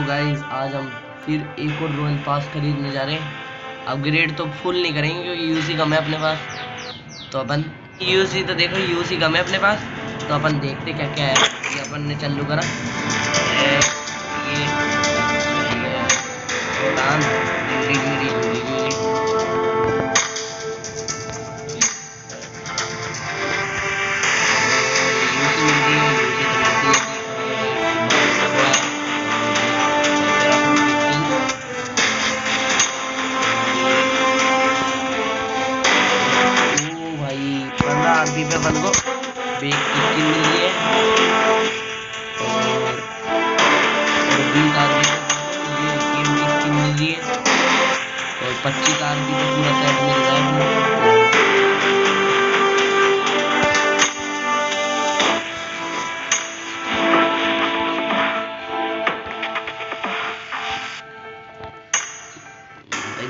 Guys आज हम फिर एक और रॉयल पास खरीदने जा रहे हैं अपग्रेड तो फुल नहीं करेंगे क्योंकि यूसी कम है अपने पास तो अपन यूसी तो देखो यूसी कम है अपने पास तो अपन देखते क्या क्या है ये अपन ने चालू करा ये, ये, ये, ये, ये, ये, ये, ये, ये आरबी पे अपन को बेग कितनी मिल है और बीस आरबी पे ये है और पच्चीस पूरा सेट मिल रहा है।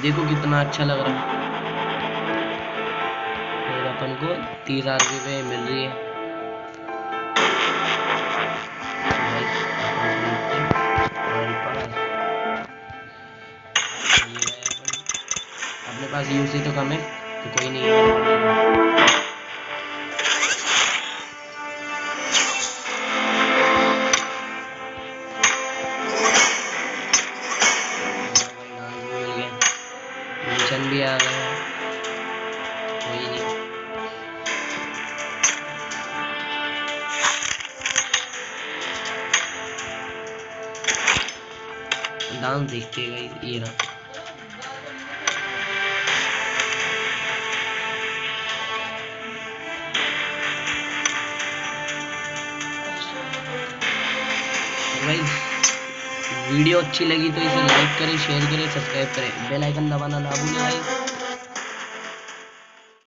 देखो कितना अच्छा लग रहा है। को तीस आर पे मिल रही है। अपने पास यूसी तो कम है तो कोई नहीं है। भी आ कोई डांस देखते गई ये रहा। वीडियो अच्छी लगी तो इसे लाइक करें शेयर करें सब्सक्राइब करें। बेल आइकन दबाना ना भूलें